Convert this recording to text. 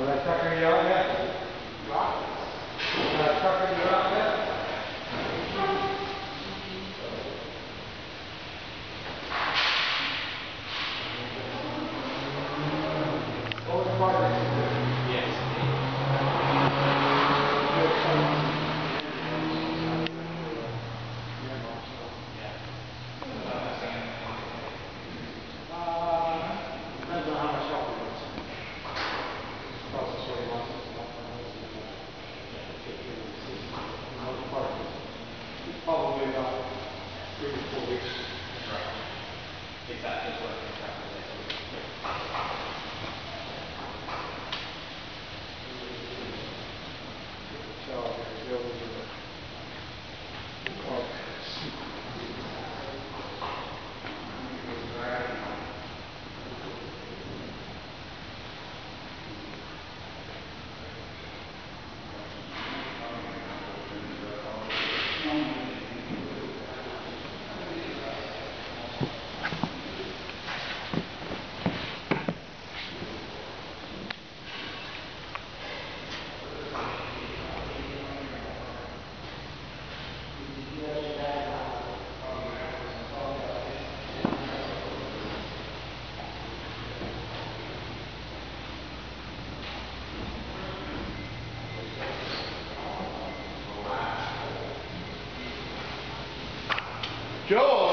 Well, that's second year, yeah. if that could work. Joel.